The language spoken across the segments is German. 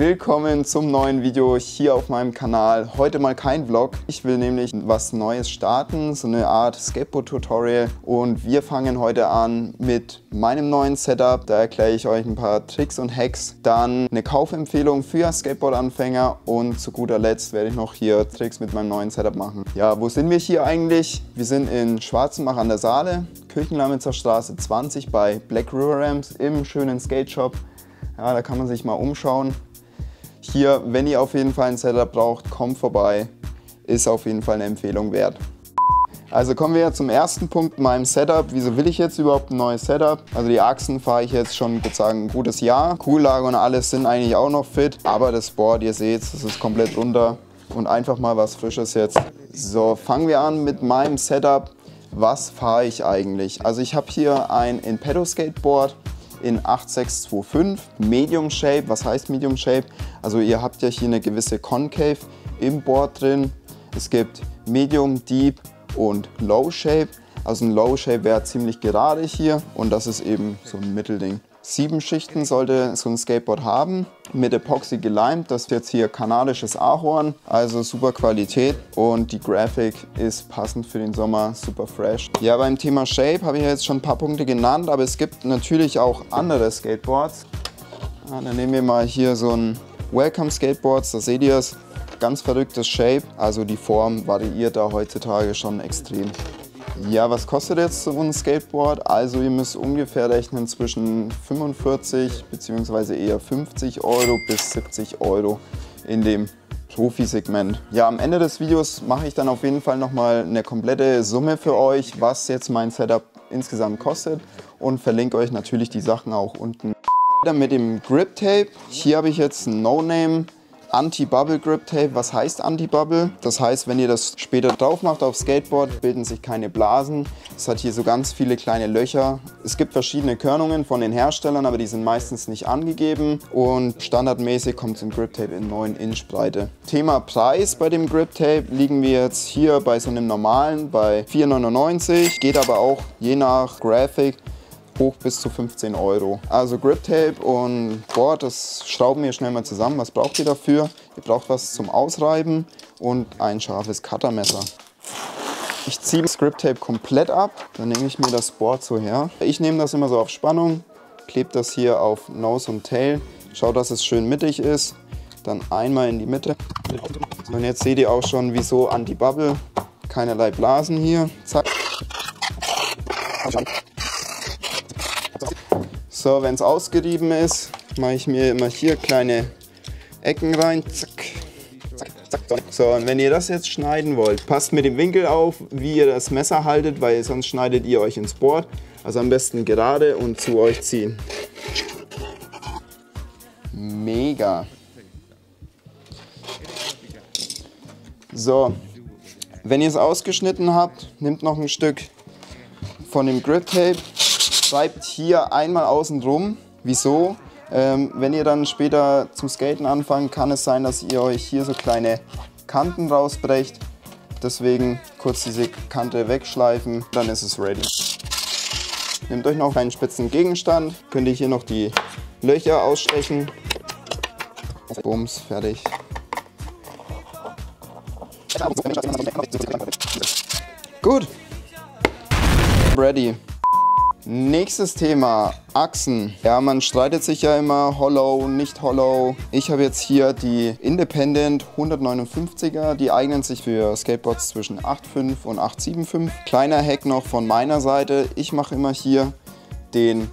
Willkommen zum neuen Video hier auf meinem Kanal. Heute mal kein Vlog. Ich will nämlich was Neues starten, so eine Art Skateboard-Tutorial. Und wir fangen heute an mit meinem neuen Setup. Da erkläre ich euch ein paar Tricks und Hacks. Dann eine Kaufempfehlung für Skateboard-Anfänger. Und zu guter Letzt werde ich noch hier Tricks mit meinem neuen Setup machen. Ja, wo sind wir hier eigentlich? Wir sind in Schwarzenbach an der Saale, Kirchenlamitzer Straße 20 bei Black River Ramps im schönen Skate Shop. Ja, da kann man sich mal umschauen. Hier, wenn ihr auf jeden Fall ein Setup braucht, kommt vorbei. Ist auf jeden Fall eine Empfehlung wert. Also kommen wir zum ersten Punkt, meinem Setup. Wieso will ich jetzt überhaupt ein neues Setup? Also die Achsen fahre ich jetzt schon, würde sagen, ein gutes Jahr. Kugellager und alles sind eigentlich auch noch fit. Aber das Board, ihr seht, das ist komplett runter. Und einfach mal was Frisches jetzt. So, fangen wir an mit meinem Setup. Was fahre ich eigentlich? Also ich habe hier ein Impedo Skateboard in 8625 Medium Shape. Was heißt Medium Shape? Also ihr habt ja hier eine gewisse Concave im Board drin. Es gibt Medium, Deep und Low Shape. Also ein Low Shape wäre ziemlich gerade hier und das ist eben so ein Mittelding. Sieben Schichten sollte so ein Skateboard haben, mit Epoxy geleimt. Das ist jetzt hier kanadisches Ahorn, also super Qualität und die Graphic ist passend für den Sommer, super fresh. Ja, beim Thema Shape habe ich jetzt schon ein paar Punkte genannt, aber es gibt natürlich auch andere Skateboards. Ja, dann nehmen wir mal hier so ein Welcome Skateboards, da seht ihr es. Ganz verrücktes Shape, also die Form variiert da heutzutage schon extrem. Ja, was kostet jetzt so ein Skateboard? Also ihr müsst ungefähr rechnen zwischen 45 bzw. eher 50 Euro bis 70 Euro in dem Profi-Segment. Ja, am Ende des Videos mache ich dann auf jeden Fall nochmal eine komplette Summe für euch, was jetzt mein Setup insgesamt kostet und verlinke euch natürlich die Sachen auch unten. Dann mit dem Grip Tape. Hier habe ich jetzt ein No-Name Anti-Bubble Grip Tape. Was heißt Anti-Bubble? Das heißt, wenn ihr das später drauf macht auf Skateboard, bilden sich keine Blasen. Es hat hier so ganz viele kleine Löcher. Es gibt verschiedene Körnungen von den Herstellern, aber die sind meistens nicht angegeben. Und standardmäßig kommt so ein Grip Tape in 9 Inch Breite. Thema Preis bei dem Grip Tape liegen wir jetzt hier bei so einem normalen bei 4,99. Geht aber auch je nach Graphic hoch bis zu 15 Euro. Also Grip Tape und Board, das schrauben wir schnell mal zusammen. Was braucht ihr dafür? Ihr braucht was zum Ausreiben und ein scharfes Cuttermesser. Ich ziehe das Grip Tape komplett ab, dann nehme ich mir das Board so her. Ich nehme das immer so auf Spannung, klebe das hier auf Nose und Tail, schaue, dass es schön mittig ist, dann einmal in die Mitte. Und jetzt seht ihr auch schon, wieso Anti-Bubble, keinerlei Blasen hier, zack. So, wenn es ausgerieben ist, mache ich mir immer hier kleine Ecken rein. Zack. Zack, zack. So, und wenn ihr das jetzt schneiden wollt, passt mit dem Winkel auf, wie ihr das Messer haltet, weil sonst schneidet ihr euch ins Board. Also am besten gerade und zu euch ziehen. Mega. So, wenn ihr es ausgeschnitten habt, nehmt noch ein Stück von dem Grip Tape schreibt hier einmal außen drum. Wieso? Ähm, wenn ihr dann später zum Skaten anfangt, kann es sein, dass ihr euch hier so kleine Kanten rausbrecht. Deswegen kurz diese Kante wegschleifen, dann ist es ready. Nehmt euch noch einen spitzen Gegenstand, könnt ihr hier noch die Löcher ausstechen. Bums, fertig. Gut. Ready. Nächstes Thema, Achsen. Ja, man streitet sich ja immer, Hollow, nicht Hollow. Ich habe jetzt hier die Independent 159er, die eignen sich für Skateboards zwischen 8,5 und 8,75. Kleiner Hack noch von meiner Seite, ich mache immer hier den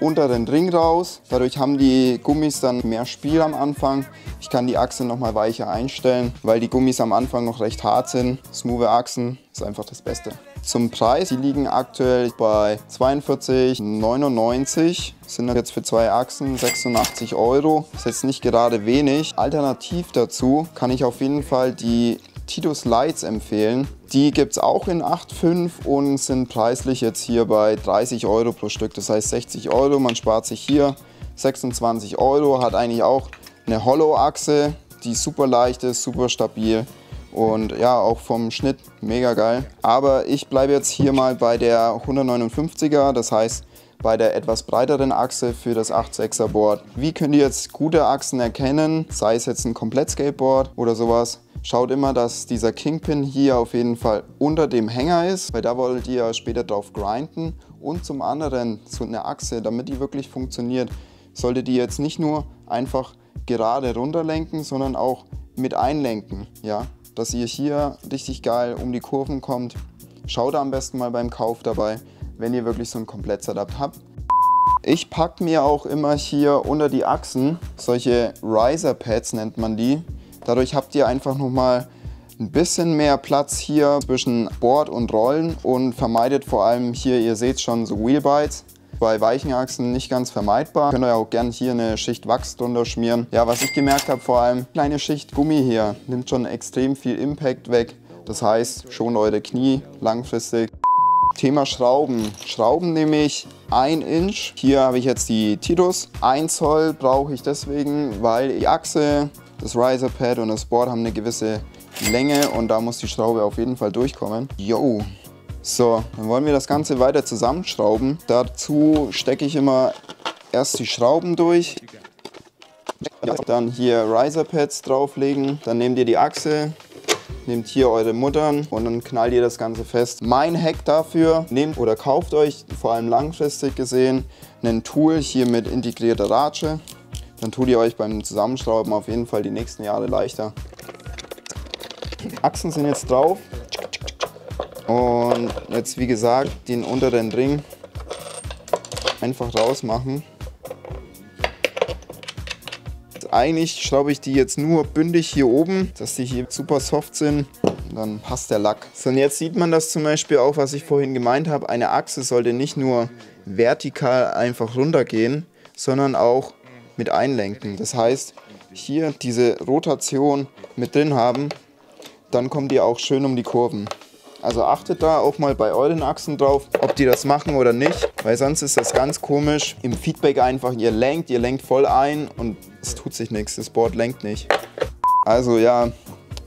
unteren Ring raus. Dadurch haben die Gummis dann mehr Spiel am Anfang. Ich kann die Achse nochmal weicher einstellen, weil die Gummis am Anfang noch recht hart sind. Smooth Achsen ist einfach das Beste. Zum Preis, die liegen aktuell bei 42,99. Sind jetzt für zwei Achsen 86 Euro. Ist jetzt nicht gerade wenig. Alternativ dazu kann ich auf jeden Fall die Titus Lights empfehlen. Die gibt es auch in 8,5 und sind preislich jetzt hier bei 30 Euro pro Stück. Das heißt 60 Euro. Man spart sich hier 26 Euro. Hat eigentlich auch eine Hollow-Achse, die super leicht ist, super stabil. Und ja, auch vom Schnitt mega geil. Aber ich bleibe jetzt hier mal bei der 159er, das heißt bei der etwas breiteren Achse für das 8.6er Board. Wie könnt ihr jetzt gute Achsen erkennen, sei es jetzt ein Komplett-Skateboard oder sowas? Schaut immer, dass dieser Kingpin hier auf jeden Fall unter dem Hänger ist, weil da wollt ihr später drauf grinden. Und zum anderen so eine Achse, damit die wirklich funktioniert, solltet ihr jetzt nicht nur einfach gerade runterlenken, sondern auch mit einlenken. Ja? Dass ihr hier richtig geil um die Kurven kommt. Schaut am besten mal beim Kauf dabei, wenn ihr wirklich so ein Komplettsetup habt. Ich packe mir auch immer hier unter die Achsen solche Riser Pads nennt man die. Dadurch habt ihr einfach nochmal ein bisschen mehr Platz hier zwischen Board und Rollen und vermeidet vor allem hier, ihr seht schon, so Wheelbites. Bei weichen Achsen nicht ganz vermeidbar. Könnt ihr auch gern hier eine Schicht Wachs drunter schmieren. Ja, was ich gemerkt habe, vor allem kleine Schicht Gummi hier nimmt schon extrem viel Impact weg. Das heißt, schon eure Knie langfristig. Thema Schrauben. Schrauben nehme ich 1 Inch. Hier habe ich jetzt die Titus. 1 Zoll brauche ich deswegen, weil die Achse das Riser Pad und das Board haben eine gewisse Länge und da muss die Schraube auf jeden Fall durchkommen. Yo! So, dann wollen wir das Ganze weiter zusammenschrauben. Dazu stecke ich immer erst die Schrauben durch, dann hier Riser Pads drauflegen, dann nehmt ihr die Achse, nehmt hier eure Muttern und dann knallt ihr das Ganze fest. Mein Hack dafür, nehmt oder kauft euch, vor allem langfristig gesehen, ein Tool hier mit integrierter Ratsche dann tut ihr euch beim Zusammenschrauben auf jeden Fall die nächsten Jahre leichter. Achsen sind jetzt drauf und jetzt wie gesagt den unteren Ring einfach rausmachen. Eigentlich schraube ich die jetzt nur bündig hier oben, dass die hier super soft sind. Dann passt der Lack. So, und jetzt sieht man das zum Beispiel auch, was ich vorhin gemeint habe. Eine Achse sollte nicht nur vertikal einfach runtergehen, sondern auch mit einlenken. Das heißt, hier diese Rotation mit drin haben, dann kommt ihr auch schön um die Kurven. Also achtet da auch mal bei euren Achsen drauf, ob die das machen oder nicht, weil sonst ist das ganz komisch. Im Feedback einfach, ihr lenkt, ihr lenkt voll ein und es tut sich nichts, das Board lenkt nicht. Also ja,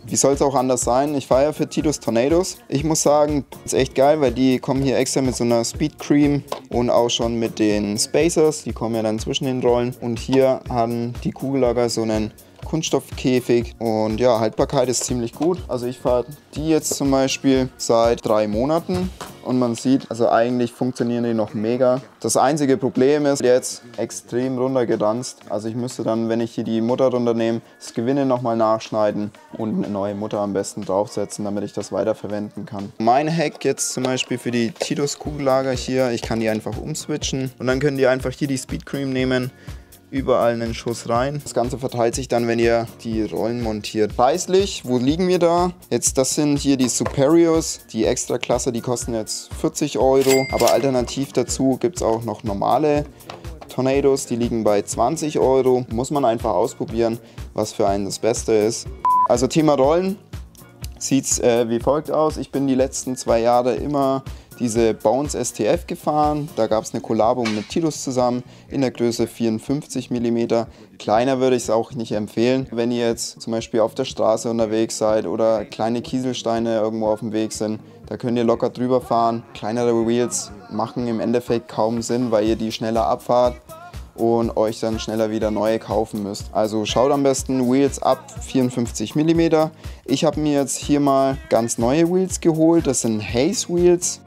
wie soll es auch anders sein? Ich fahre ja für Titus Tornadoes. Ich muss sagen, ist echt geil, weil die kommen hier extra mit so einer Speed Cream und auch schon mit den Spacers. Die kommen ja dann zwischen den Rollen. Und hier haben die Kugellager so einen Kunststoffkäfig und ja, Haltbarkeit ist ziemlich gut. Also ich fahre die jetzt zum Beispiel seit drei Monaten und man sieht, also eigentlich funktionieren die noch mega. Das einzige Problem ist jetzt extrem runtergedanzt. Also ich müsste dann, wenn ich hier die Mutter runternehme, das Gewinne nochmal nachschneiden und eine neue Mutter am besten draufsetzen, damit ich das weiterverwenden kann. Mein Hack jetzt zum Beispiel für die Titus Kugellager hier, ich kann die einfach umswitchen und dann können die einfach hier die Speed Cream nehmen, überall einen Schuss rein. Das Ganze verteilt sich dann, wenn ihr die Rollen montiert. Preislich, wo liegen wir da? Jetzt, das sind hier die Superiors, die Extra-Klasse, die kosten jetzt 40 Euro. Aber alternativ dazu gibt es auch noch normale Tornados, die liegen bei 20 Euro. Muss man einfach ausprobieren, was für einen das Beste ist. Also Thema Rollen sieht äh, wie folgt aus. Ich bin die letzten zwei Jahre immer diese Bounce STF gefahren. Da gab es eine Kollabo mit Titus zusammen in der Größe 54 mm. Kleiner würde ich es auch nicht empfehlen. Wenn ihr jetzt zum Beispiel auf der Straße unterwegs seid oder kleine Kieselsteine irgendwo auf dem Weg sind, da könnt ihr locker drüber fahren. Kleinere Wheels machen im Endeffekt kaum Sinn, weil ihr die schneller abfahrt und euch dann schneller wieder neue kaufen müsst. Also schaut am besten Wheels ab 54 mm. Ich habe mir jetzt hier mal ganz neue Wheels geholt. Das sind Haze Wheels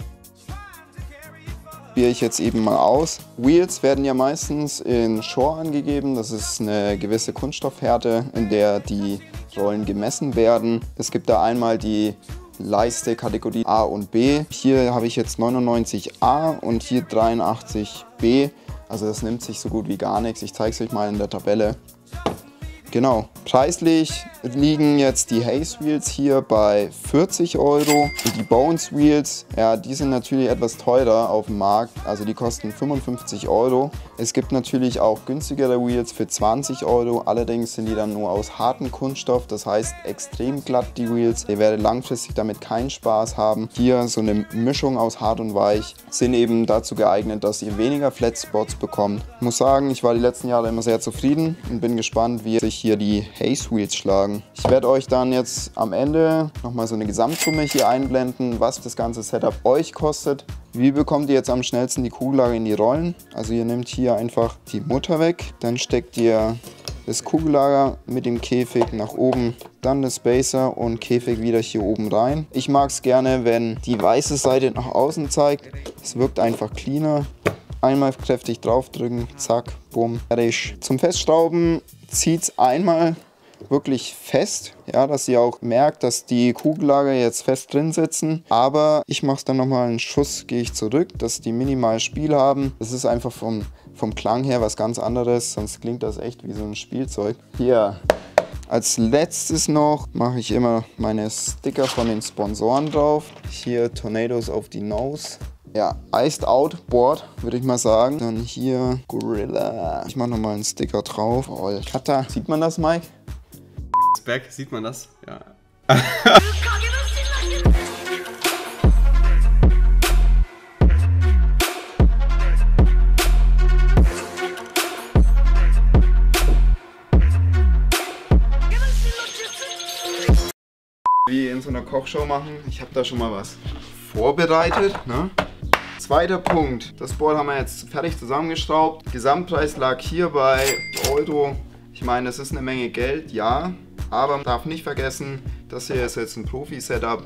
probiere ich jetzt eben mal aus. Wheels werden ja meistens in Shore angegeben. Das ist eine gewisse Kunststoffhärte, in der die Rollen gemessen werden. Es gibt da einmal die Leiste Kategorie A und B. Hier habe ich jetzt 99A und hier 83B. Also das nimmt sich so gut wie gar nichts. Ich zeige es euch mal in der Tabelle. Genau, preislich liegen jetzt die Haze Wheels hier bei 40 Euro. Und die Bones Wheels, ja, die sind natürlich etwas teurer auf dem Markt. Also die kosten 55 Euro. Es gibt natürlich auch günstigere Wheels für 20 Euro. Allerdings sind die dann nur aus hartem Kunststoff. Das heißt extrem glatt die Wheels. Ihr werdet langfristig damit keinen Spaß haben. Hier so eine Mischung aus hart und weich sind eben dazu geeignet, dass ihr weniger Flat Spots bekommt. Ich muss sagen, ich war die letzten Jahre immer sehr zufrieden und bin gespannt, wie sich hier die Haze Wheels schlagen. Sagen. Ich werde euch dann jetzt am Ende nochmal so eine Gesamtsumme hier einblenden, was das ganze Setup euch kostet. Wie bekommt ihr jetzt am schnellsten die Kugellager in die Rollen? Also ihr nehmt hier einfach die Mutter weg, dann steckt ihr das Kugellager mit dem Käfig nach oben, dann das Spacer und Käfig wieder hier oben rein. Ich mag es gerne, wenn die weiße Seite nach außen zeigt. Es wirkt einfach cleaner. Einmal kräftig draufdrücken, zack, bumm, fertig. Zum Festschrauben zieht es einmal wirklich fest, ja, dass ihr auch merkt, dass die Kugellager jetzt fest drin sitzen. Aber ich mache dann nochmal einen Schuss, gehe ich zurück, dass die minimal Spiel haben. Das ist einfach vom vom Klang her was ganz anderes, sonst klingt das echt wie so ein Spielzeug. Hier, als letztes noch mache ich immer meine Sticker von den Sponsoren drauf. Hier Tornadoes auf die Nose. Ja, Iced Out Board, würde ich mal sagen. Dann hier Gorilla. Ich mache nochmal einen Sticker drauf. Oh, Cutter. Sieht man das, Mike? Back, sieht man das? Ja. wie in so einer Kochshow machen. Ich habe da schon mal was vorbereitet. Ne? Zweiter Punkt. Das Board haben wir jetzt fertig zusammengeschraubt. Gesamtpreis lag hier bei Euro. Ich meine, das ist eine Menge Geld, ja. Aber man darf nicht vergessen, das hier ist jetzt ein Profi-Setup.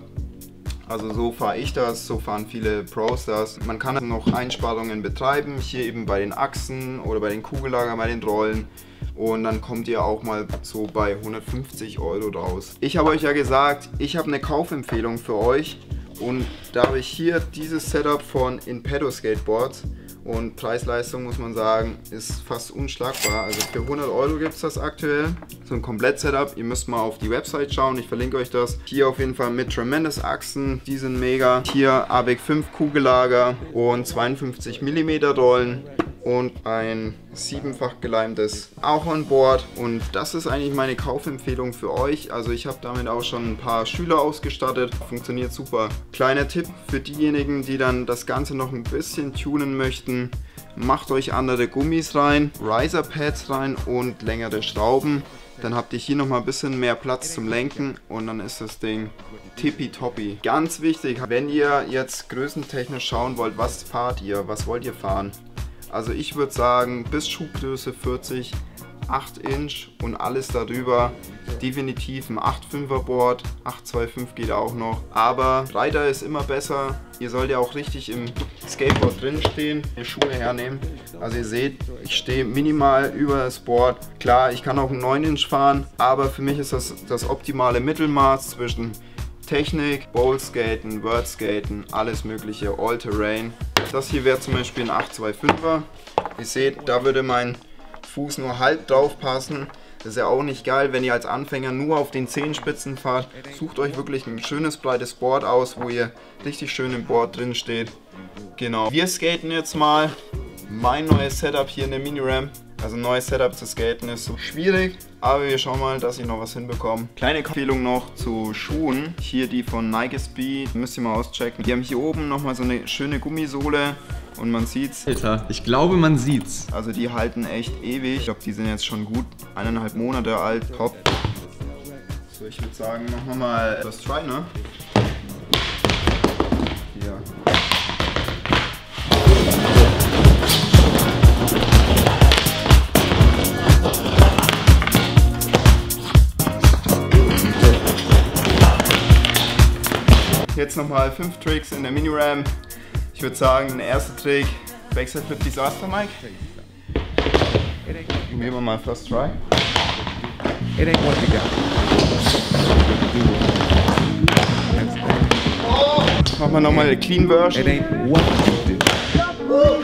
Also so fahre ich das, so fahren viele Pros das. Man kann noch Einsparungen betreiben, hier eben bei den Achsen oder bei den Kugellagern, bei den Rollen und dann kommt ihr auch mal so bei 150 Euro raus. Ich habe euch ja gesagt, ich habe eine Kaufempfehlung für euch und da habe ich hier dieses Setup von Impedo Skateboards und Preis-Leistung muss man sagen, ist fast unschlagbar. Also für 100 Euro gibt es das aktuell. So ein Komplett-Setup. Ihr müsst mal auf die Website schauen. Ich verlinke euch das. Hier auf jeden Fall mit Tremendous Achsen. Die sind mega. Hier ABEC 5 Kugellager und 52 mm Rollen und ein siebenfach geleimtes auch an Bord und das ist eigentlich meine Kaufempfehlung für euch. Also ich habe damit auch schon ein paar Schüler ausgestattet, funktioniert super. Kleiner Tipp für diejenigen, die dann das Ganze noch ein bisschen tunen möchten, macht euch andere Gummis rein, Riser Pads rein und längere Schrauben. Dann habt ihr hier nochmal ein bisschen mehr Platz zum Lenken und dann ist das Ding tippitoppi. Ganz wichtig, wenn ihr jetzt größentechnisch schauen wollt, was fahrt ihr, was wollt ihr fahren? Also ich würde sagen, bis Schuhgröße 40, 8 Inch und alles darüber definitiv ein 8,5er Board, 8,25 geht auch noch, aber breiter ist immer besser. Ihr sollt ja auch richtig im Skateboard drin stehen, die Schuhe hernehmen. Also ihr seht, ich stehe minimal über das Board. Klar, ich kann auch ein 9 Inch fahren, aber für mich ist das das optimale Mittelmaß zwischen Technik, Bowl-Skaten, Word-Skaten, alles mögliche, All-Terrain. Das hier wäre zum Beispiel ein 825er. Ihr seht, da würde mein Fuß nur halb drauf passen. Das ist ja auch nicht geil, wenn ihr als Anfänger nur auf den Zehenspitzen fahrt. Sucht euch wirklich ein schönes breites Board aus, wo ihr richtig schön im Board drin steht. Genau. Wir skaten jetzt mal mein neues Setup hier in der Mini-Ramp. Also ein neues Setup zu skaten ist so schwierig, aber wir schauen mal, dass ich noch was hinbekomme. Kleine Empfehlung noch zu Schuhen. Hier die von Nike Speed, müsst ihr mal auschecken. Die haben hier oben nochmal so eine schöne Gummisohle und man sieht's. Alter, ich glaube man sieht's. Also die halten echt ewig. Ich glaube, die sind jetzt schon gut eineinhalb Monate alt. Top. So, ich würde sagen, machen wir mal das Try, ne? Hier. Jetzt nochmal fünf Tricks in der Mini-Ram. Ich würde sagen, der erste Trick, Backside Flip Disaster, Mike. Probieren wir mal First Try. It ain't what you got. Machen wir nochmal eine Clean Version. It ain't what you do.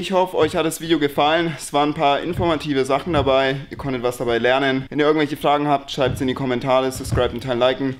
Ich hoffe, euch hat das Video gefallen. Es waren ein paar informative Sachen dabei. Ihr konntet was dabei lernen. Wenn ihr irgendwelche Fragen habt, schreibt es in die Kommentare, subscribe und teilen, liken.